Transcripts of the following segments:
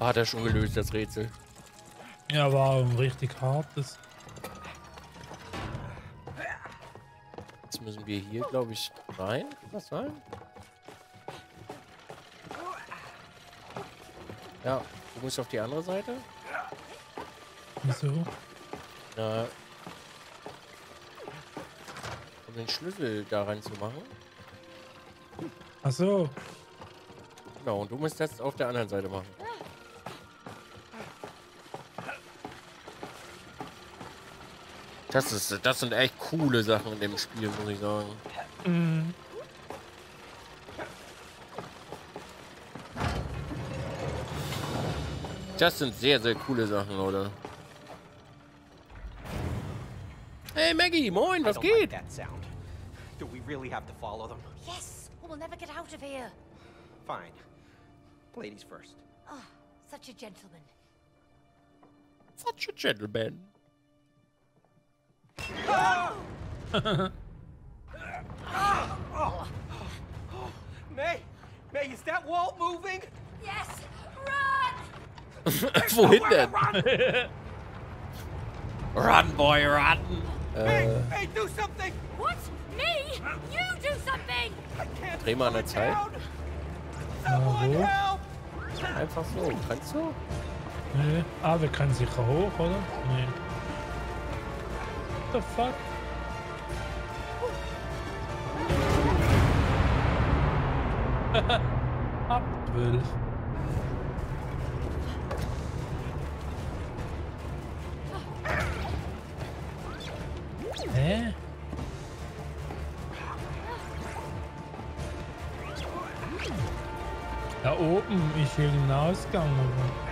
Hat er schon gelöst, das Rätsel. Ja, war ein richtig hartes. Jetzt müssen wir hier, glaube ich, rein. Was sein? Ja, du musst auf die andere Seite. Wieso? Ja. Um den Schlüssel da reinzumachen. Ach so. Genau, und du musst das auf der anderen Seite machen. Das, ist, das sind echt coole Sachen in dem Spiel, muss ich sagen. Mhm. Das sind sehr, sehr coole Sachen, Leute. Hey Maggie, moin, was like geht? that sound. Do we really have to follow them? Yes, or we'll never get out of here. Fine. Ladies first. Oh, such a gentleman. Such a gentleman. May! May, is that wall moving? Yes, run! Wohin denn? Run! Boy, run. May, May, do something! What? Me? You do something! I can't Dreh mal eine it Zeit. Someone help! einfach so. Kannst du? Nee. Ah, wir können sicher hoch, oder? Nee. The fuck? Ab 12. Hä? Da oben ist hier den Ausgang. Aber.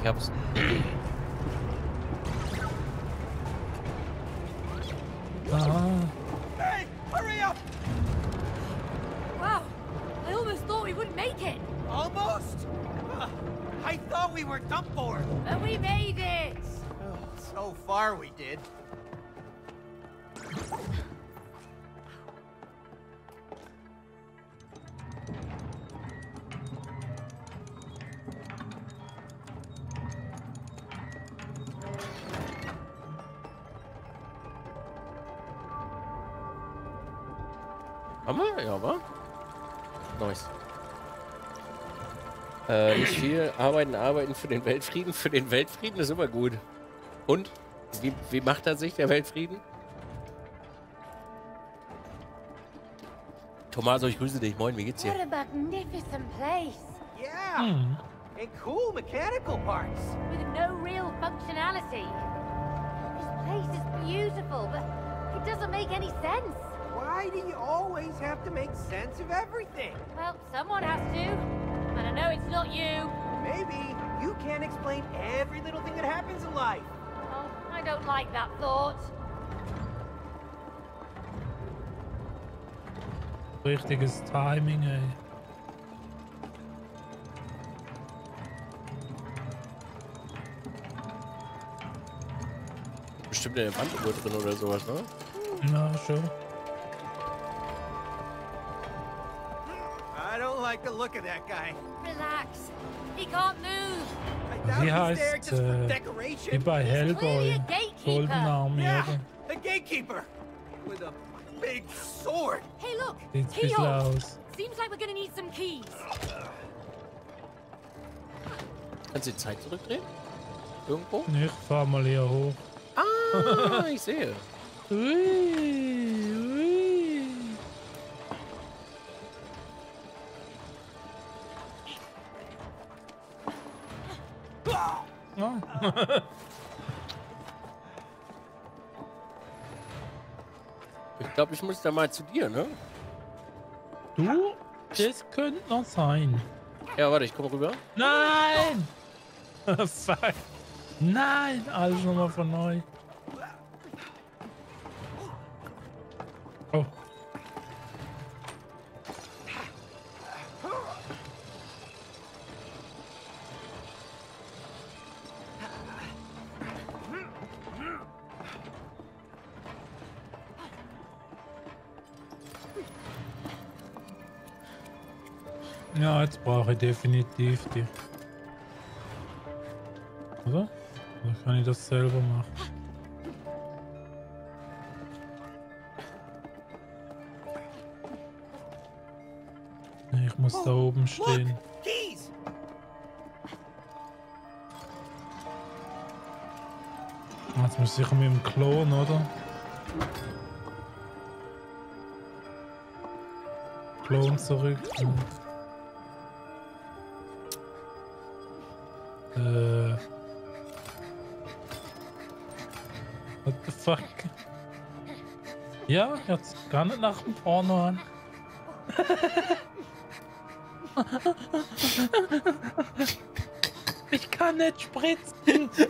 Ich wir? Ja, wa? Nice. Äh, nicht viel. Arbeiten, arbeiten für den Weltfrieden. Für den Weltfrieden ist immer gut. Und? Wie, wie macht er sich, der Weltfrieden? Tomaso, ich grüße dich. Moin, wie geht's dir? What a magnificent place! Yeah! hm. And cool mechanical parts. With no real functionality. This place is beautiful, but it doesn't make any sense. Why do you always have to make sense of everything? Well, someone has to. And I know it's not you. Maybe you can't explain every little thing that happens in life. Oh, I don't like that thought. Richtiges Timing, ey. Bestimmt eine Wanduhr drin oder sowas, ne? Na, schon. I don't like the look of that guy. Relax. He can't move. I doubt Wie he's there heißt just for äh, wie decoration. bei clearly Hellboy? a gatekeeper. Golden Army, Yeah, the gatekeeper with a big sword. Hey, look. Sieht ein bisschen aus. Seems like we're gonna need some keys. Kannst du die Zeit zurückdrehen? Irgendwo? Ich fahr mal hier hoch. Ah, ich sehe. Ui, ui. Ich glaube, ich muss da mal zu dir, ne? Du? Das könnte noch sein. Ja, warte, ich komme rüber. Nein! Fuck. Nein, alles nochmal von neu. Oh. Ja, jetzt brauche ich definitiv die. Oder? Oder kann ich das selber machen? Ich muss da oben stehen. Keys! Jetzt muss ich mit dem Klon, oder? Klon zurück. Äh. Fuck? Ja, jetzt gar nicht nach dem Porno an. Ich kann nicht spritzen.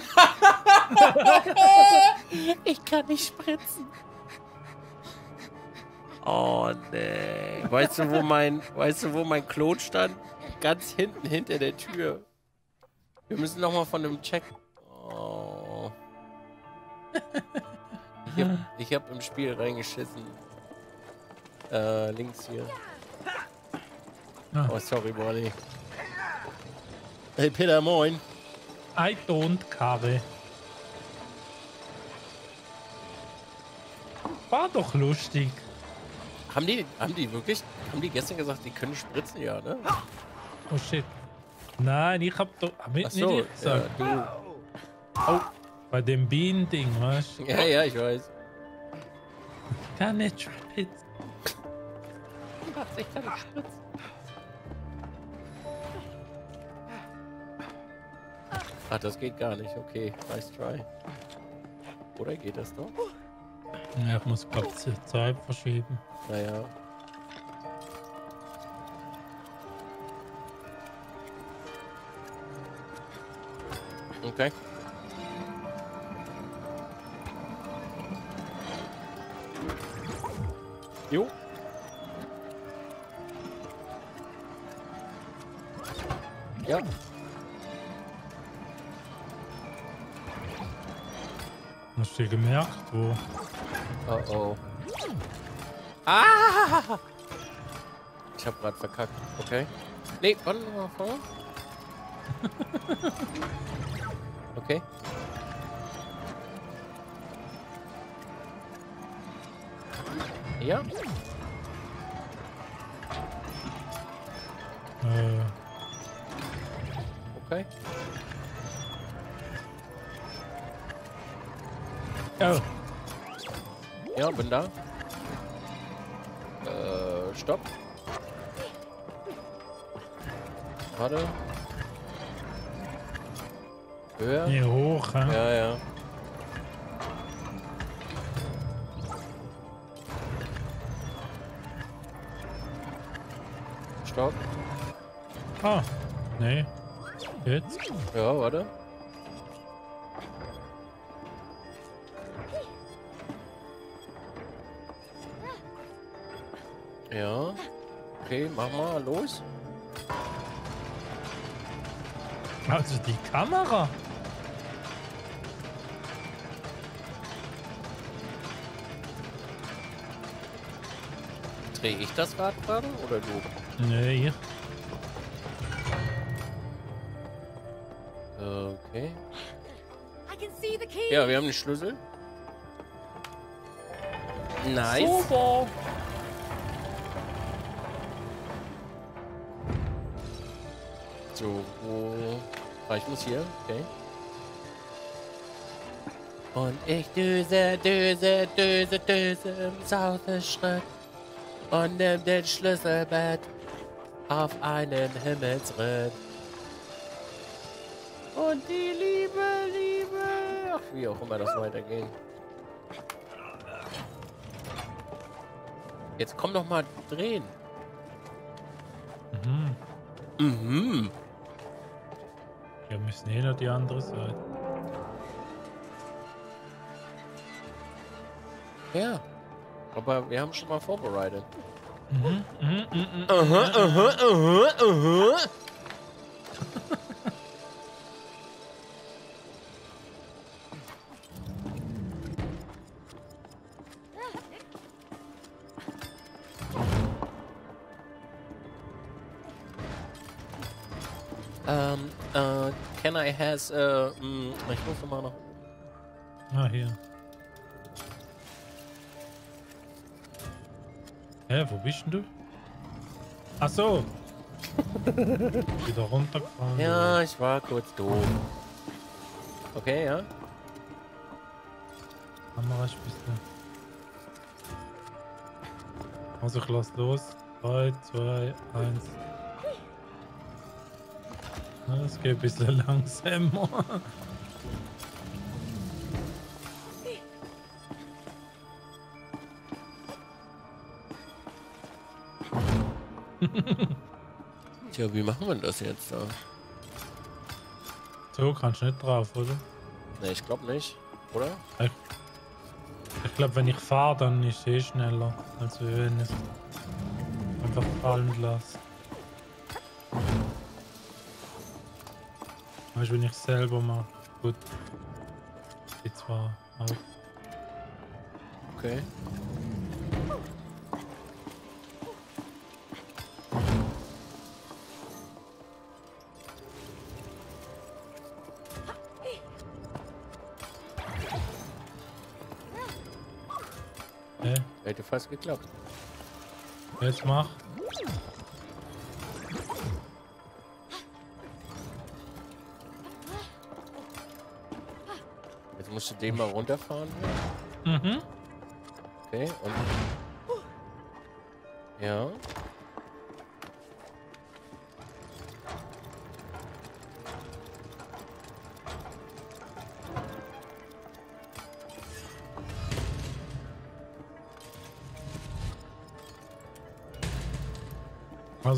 Ich kann nicht spritzen. Oh nee. Weißt du, wo mein, weißt du, wo mein Klon stand? Ganz hinten hinter der Tür. Wir müssen noch mal von dem Check. Oh. Ich hab, ich hab im Spiel reingeschissen. Äh, links hier. Ah. Oh, sorry, Molly. Hey, Peter, moin. I don't care. War doch lustig. Haben die, haben die wirklich, haben die gestern gesagt, die können spritzen? Ja, ne? Oh shit. Nein, ich hab doch. Hab ich Ach nicht so, ich gesagt. ja, Oh. Bei dem Bienen-Ding, weißt du? Ja, ja, ich weiß. Kann nicht spritzen. Ich kann nicht spritzen. Ach, das geht gar nicht. Okay, nice try. Oder geht das doch? Ja, ich muss glaub die Zeit verschieben. Naja. Okay. Jo. Ja. Hast du gemerkt, wo? Oh oh. Ah! Ich hab grad verkackt. Okay. Nee, warte mal vor. Okay. Ja. Äh, Okay. oh, Ja, bin da. Äh, stopp. Warte. Höher. hier hoch, hä? Ja, ja. Stopp. Ah, nee. Jetzt? Ja, warte. Ja. Okay, mach mal los. Also die Kamera. Drehe ich das Rad gerade oder du? Nee, hier. Okay. Ja, wir haben den Schlüssel. Nice. Super. So, wo... Ah, ich muss hier, okay. Und ich düse, düse, düse, düse im Sauseschritt und nimm den Schlüsselbett auf einen Himmelsritt. Und die Liebe, Liebe... Ach, wie auch immer das weitergeht. Jetzt komm doch mal drehen. Mhm. Mhm. Wir müssen eh noch die andere Seite. Ja. Aber wir haben schon mal vorbereitet. Mhm. Mhm. Mhm. Mhm. Aha, aha, aha, aha. Ähm, äh, can I has, äh, mh, ich muss noch mal noch. Ah, hier. Hä, wo bist denn du? Ach so. Wieder runtergefahren. Ja, ich war kurz doof. Okay, ja. Kamera ist ein bisschen. Also ich lass los. 3, 2, 1. Es geht ein bisschen langsamer. Tja, wie machen wir das jetzt da? So kannst du nicht drauf, oder? Ne, ich glaube nicht. Oder? Ich, ich glaube, wenn ich fahre, dann ist es eh schneller, als wenn ich es einfach fallen lasse. Weißt du, wenn ich es selber mache? Gut. Die zwar auch. Okay. Fast geklappt. Jetzt mach. Jetzt musst du den mal runterfahren. Mhm. Okay, und. Ja.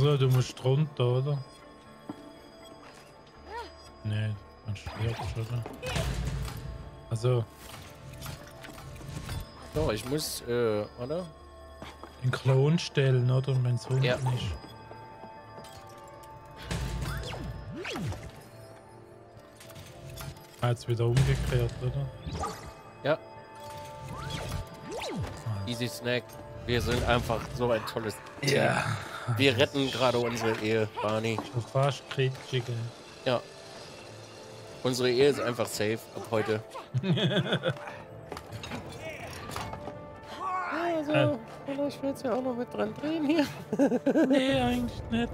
Also, du musst runter, oder? Nee, man stirbt, oder? Also, So, ich muss, äh, oder? den Klon stellen, oder? Und wenn es unten Ja. ist. Ah, Jetzt wieder umgekehrt, oder? Ja. Easy Snack. Wir sind einfach so ein tolles. Ja. Wir retten gerade unsere Ehe, Barney. Fast kritisch, gell? Ja. Unsere Ehe ist einfach safe ab heute. also, vielleicht willst du ja auch noch mit dran drehen hier. Nee, eigentlich nicht.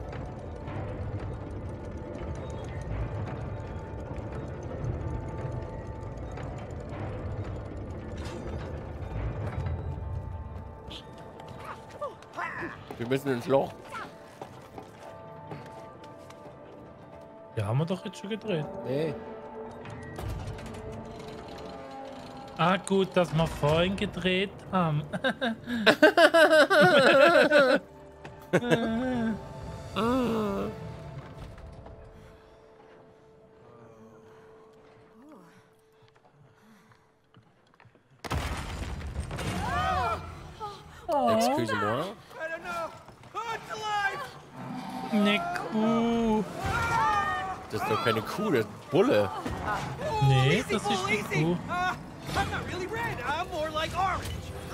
Wir müssen ins Loch. Ja, haben wir doch jetzt schon gedreht. Nee. Ah, gut, dass wir vorhin gedreht haben. Excuse-moi. Das ist doch keine Kuh, das ist Bulle. Nee, das ist bull, die easy. Kuh. Uh, I'm not really red. I'm more like orange.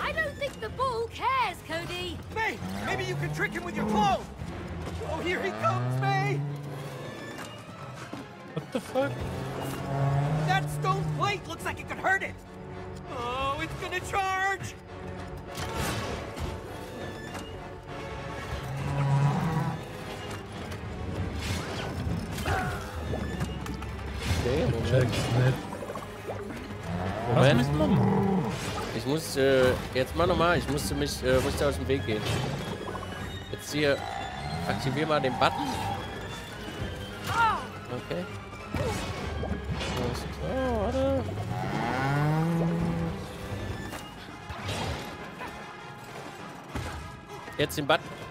I don't think the bull cares, Cody. May, maybe you can trick him with your clothes. Oh, here he comes, May. What the fuck? That stone plate looks like it could hurt it. Oh, it's gonna charge. Okay, Ich Moment. check's nicht. Moment. wir machen? Ich muss, äh, jetzt mal nochmal, ich musste mich, äh, musste aus dem Weg gehen. Jetzt hier, aktivier mal den Button. Okay. Warte. Jetzt den Button.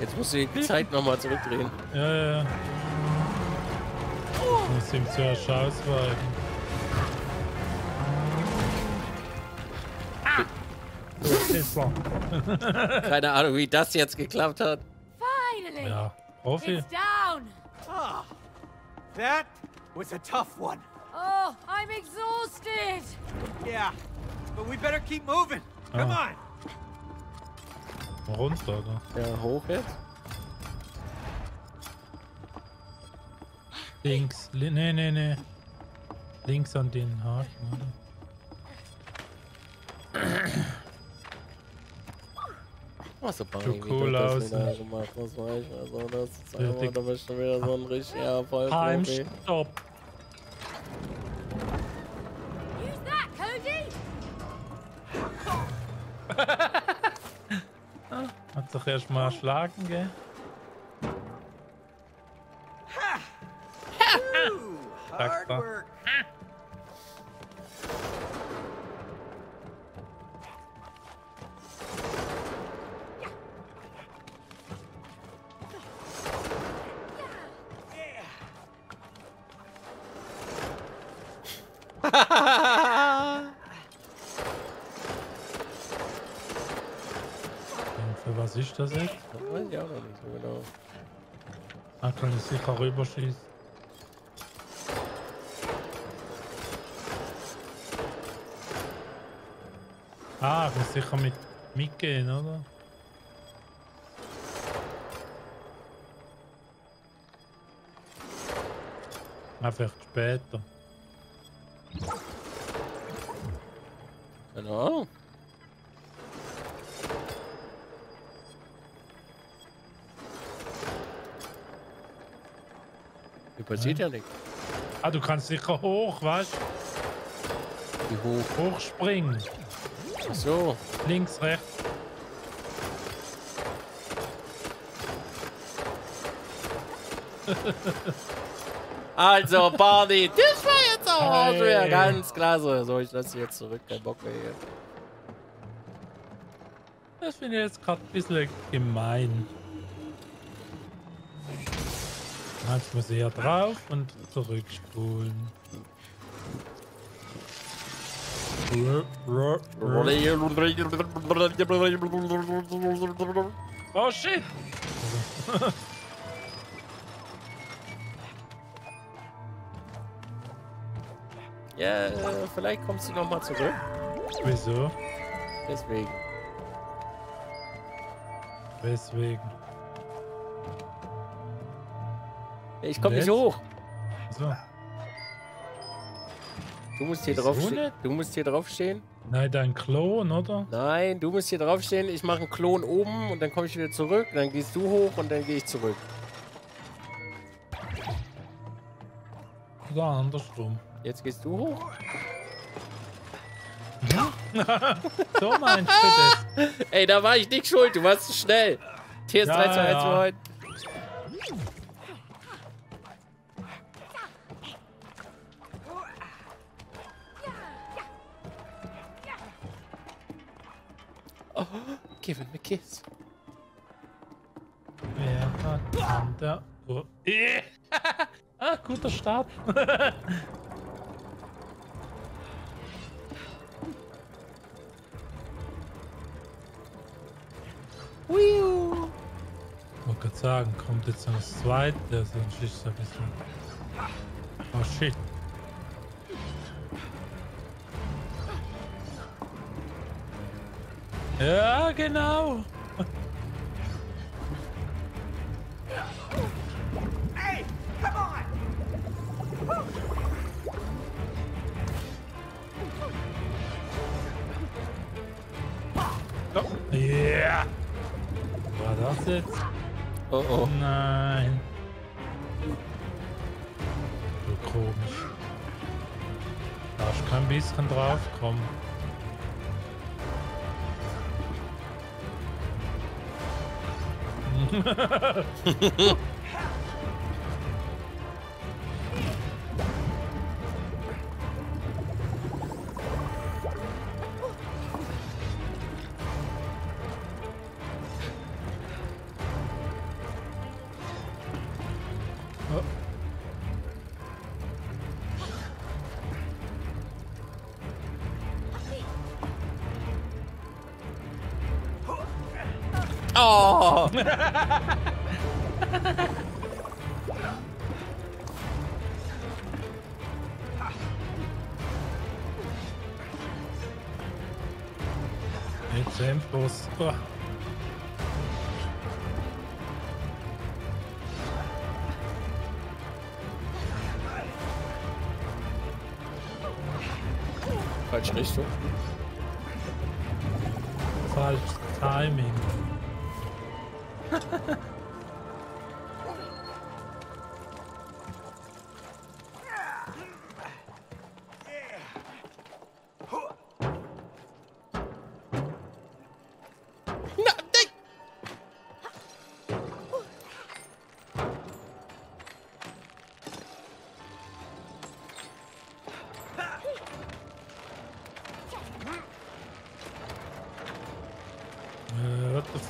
Jetzt muss du die Zeit nochmal zurückdrehen. Ja, ja, ja. Ich muss ihm zu erschaffen. Ah. Keine Ahnung, wie das jetzt geklappt hat. Finally. Ja, Profi. It's down. Oh, that was a tough one. Oh, I'm exhausted. Yeah, but we better keep moving. Come Ah. on. Runter, oder? Ja, hoch jetzt. Links. Li nee, nee, nee. Links an den Haken, oder? Was so wie cool du das aus, wieder ne? gemacht hast, weißt du? Also das ist Ja, einfach, dick. du bist schon wieder so ein richtiger Vollprofi. Heimstopp. Use Hat sich erst mal schlagen, gell? Ooh, hard Extra. work. Ist das jetzt? Das weiß ich auch noch nicht so genau. Ah, kann ich sicher rüberschießen. Ah, ich muss sicher mit mitgehen, oder? Einfach später. Keine Hier passiert ja nichts. Ah, du kannst sicher hoch, weißt Wie hoch? du? Hochspringen. Ach so. Links, rechts. Also, Barney, das war jetzt auch Hey. schwer. Ganz klasse. So, ich lasse jetzt zurück. Kein Bock mehr hier. Das finde ich jetzt gerade ein bisschen gemein. Jetzt muss ich hier drauf und zurückspulen. Oh shit! Ja, vielleicht kommst du nochmal zurück. Wieso? Deswegen. Weswegen? Ich komme nicht hoch. So. Du musst hier Wieso drauf stehen. nicht? Du musst hier drauf stehen. Nein, dein Klon, oder? Nein, du musst hier drauf stehen. Ich mache einen Klon oben und dann komme ich wieder zurück. Dann gehst du hoch und dann gehe ich zurück. Oder andersrum. Jetzt gehst du hoch. So meinst du das? Ey, da war ich nicht schuld. Du warst zu schnell. TS Ja, 3 2 1 ja. Guter Start. Wiu. Wollte gerade sagen, kommt jetzt noch das zweite, sonst ist es ein bisschen. Oh shit. Ja, genau. Yeah. War das jetzt? Oh oh. Nein. So komisch. Darf ich kein bisschen drauf kommen. Oh! Jetzt Tempos. Oh. Schlecht, oder? Falsches Timing.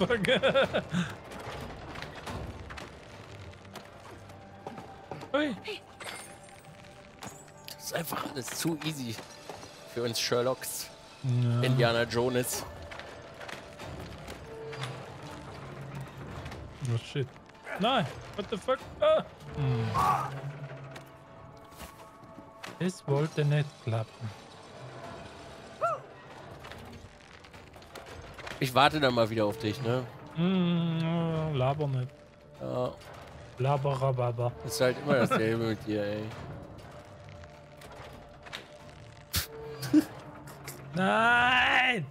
Fuck? Ui. Das ist einfach alles zu easy für uns Sherlocks. Ja. Indiana Jones. Oh shit. Nein, what the fuck? Ah. Hm. Es wollte nicht klappen. Ich warte dann mal wieder auf dich, ne? Mm, laber nicht. Ja, Laberababa. ist halt immer dasselbe mit dir, ey. Nein!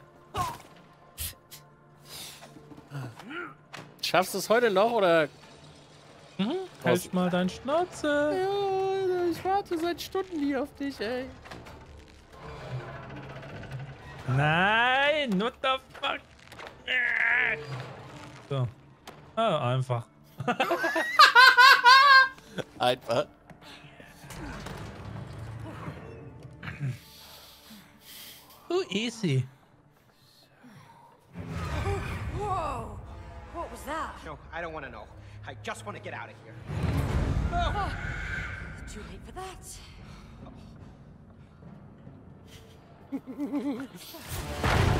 Schaffst du es heute noch oder? Mhm. Halt mal dein Schnauze. Ja, ich warte seit Stunden hier auf dich, ey. Nein, what the fuck? So. Ah, einfach. Einfach. Too easy. Whoa! What was that? No, I don't want to know. I just want to get out of here. Too late for that.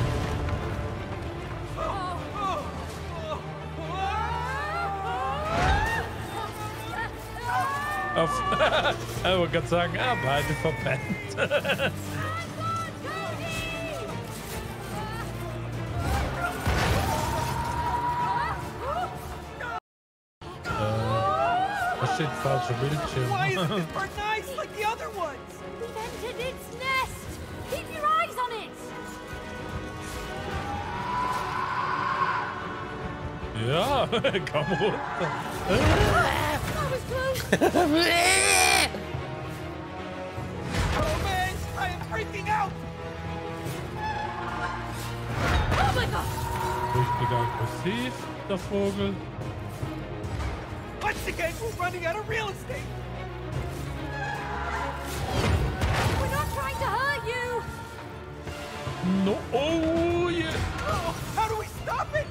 Auf. ich wollte gerade sagen, beide verpennt. Das steht falscher Bildschirm. Why isn't this part nice like the other ones? We've entered its nest! Keep your eyes on it! Ja, komm runter. That was close! Oh man, I am freaking out! Oh my god! Richtig aggressiv, der Vogel. Once again, we're running out of real estate! We're not trying to hurt you! No, oh yeah. Oh, how do we stop it?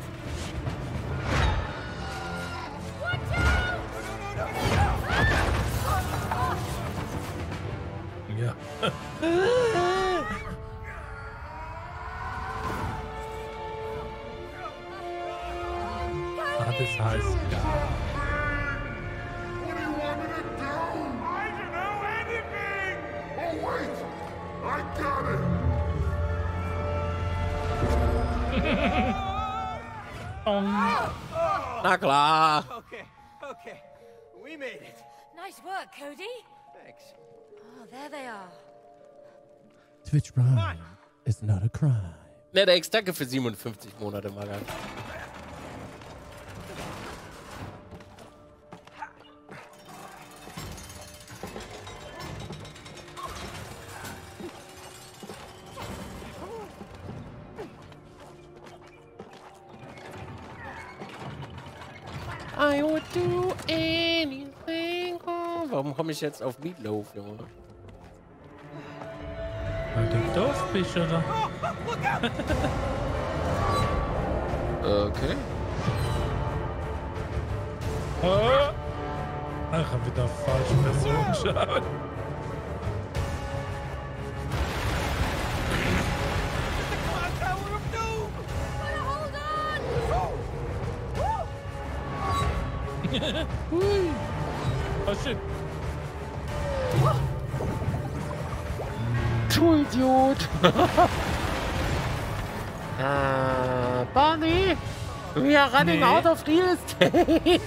Do? I don't know anything! Oh, wait! I got it! Na klar. Okay, okay. We made it. Nice work, Cody. Thanks. Oh, there they are. Twitch Prime is not a crime. Nedex, danke für 57 Monate, Magan. I would do anything. Warum komme ich jetzt auf Meatloaf, Junge? Du doof bist, oder? Okay. Oh. Ich hab wieder falsche Person geschaut. Come on, Idiot! uh, Barney! We are running Nee. out of real estate!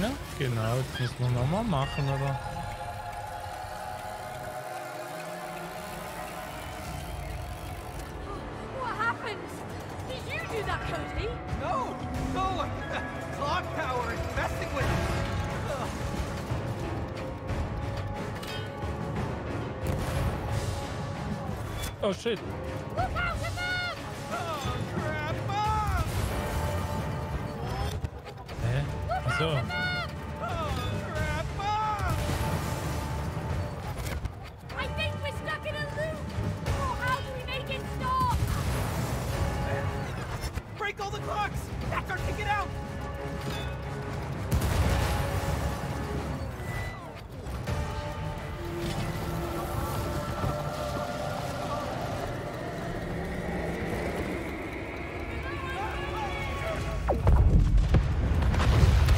Ja, genau. Jetzt müssen wir nochmal machen, oder? Shit. Look out for them! Oh, crap! Mom! Hä? Achso. Oh, crap! Mom! I think we're stuck in a loop! Oh, how do we make it stop? Break all the clocks! That's our ticket out!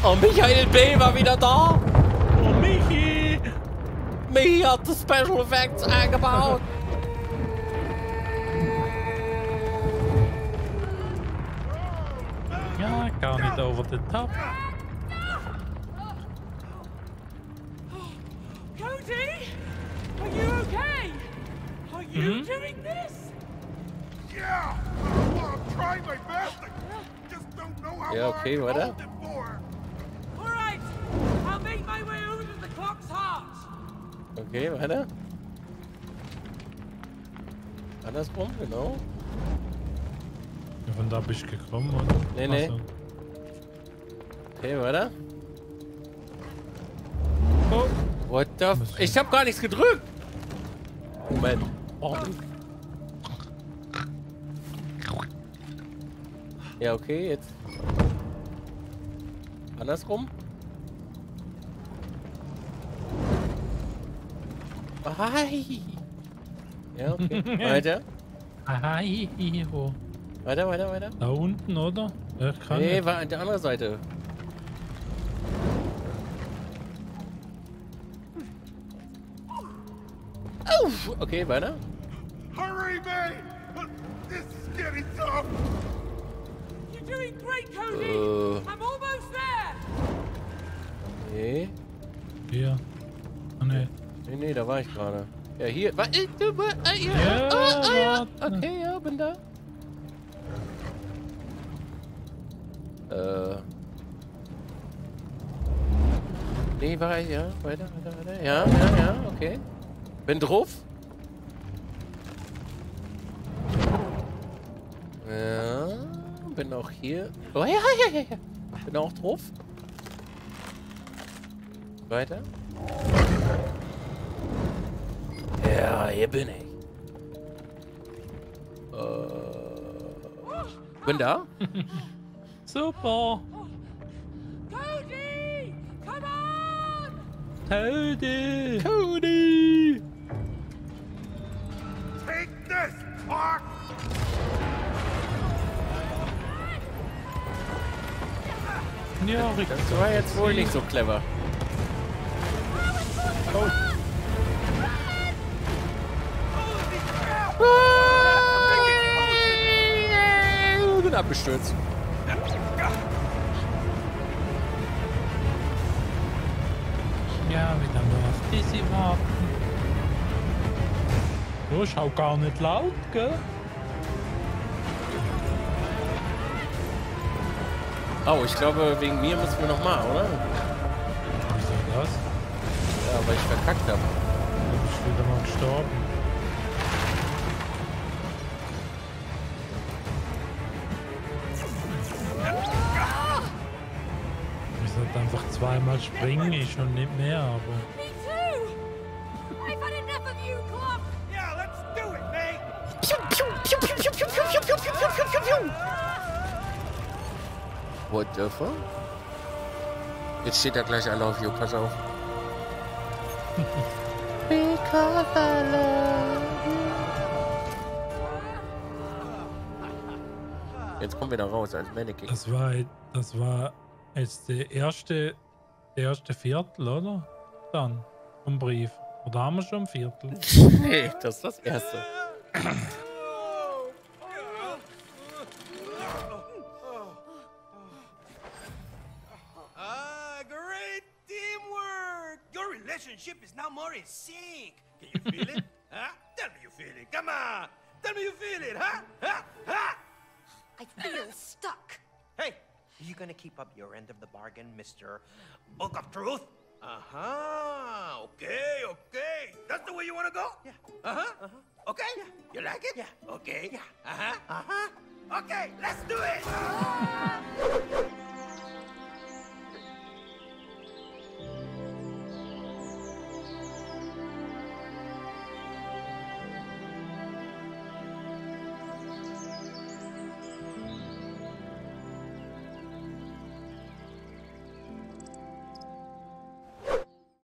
Oh, Michael Bay war wieder da! Oh, Michi! Michi hat die Special Effects eingebaut! Ja, gar nicht over the top. Cody! Are you okay? Are you Mhm. doing this? Yeah! Well, I'm trying my best. I just don't know how Yeah, okay, can what hold up? Weiter. Andersrum, genau. Ja, von da bist du gekommen, oder? Nee, nee. Achso. Okay, weiter. Oh, What the f Ich hab gar nichts gedrückt! Moment. Oh. Ja, okay, jetzt. Andersrum. Hi. Ja, okay. Weiter. Hi, wo? Weiter, weiter, weiter. Da unten, oder? Ja, ich kann Nee, nicht. war an der anderen Seite. Auf! Okay, weiter. Hurry, May! This is getting tough. You're doing great, Cody! Uh. I'm almost there! Nee. Nee. Da war ich gerade. Ja, hier. Äh, äh, ja, ah, ah, ja. Okay, ja, bin da. Äh. Nee, war ich, ja. Weiter, weiter, weiter. Ja, ja, ja, okay. Bin drauf. Ja, bin auch hier. Oh, ja, ja, ja, ja. Bin auch drauf. Weiter. Ja, hier bin ich. Äh, bin da? Super! Cody! Come on! Cody! Cody! Take this, clock! Ja, Rick. Das war jetzt wohl nicht so clever. Ich bin abgestürzt. Ja, wieder nur auf Dizzy warten. Oh, ist auch gar nicht laut, gell? Oh, ich glaube, wegen mir müssen wir nochmal, oder? Wieso das? Ja, weil ich verkackt habe. Du bist wieder mal gestorben. Zweimal springen, ich und nicht mehr, aber. Me too! I've had enough of you, Club! Yeah, let's do it, mate! What the fuck? Jetzt steht da gleich I love you, pass auf. Because I love you. Jetzt kommen wir da raus als Mannequin. Das war, das war jetzt der erste, der erste Viertel, oder? Dann vom Brief. Oder haben wir schon ein Viertel? Nee, das ist das Erste. Ah, great teamwork! Your relationship is now more in sync. Can you feel it? huh? Tell me you feel it. Come on. Tell me you feel it, huh? Huh? Huh? I feel stuck. Hey, you gonna keep up your end of the bargain, Mr. Book of Truth? Uh-huh. Okay, okay. That's the way you wanna go? Yeah. Uh-huh. Uh-huh. Okay? Yeah. You like it? Yeah. Okay. Yeah. Uh-huh. Uh-huh. Okay, let's do it!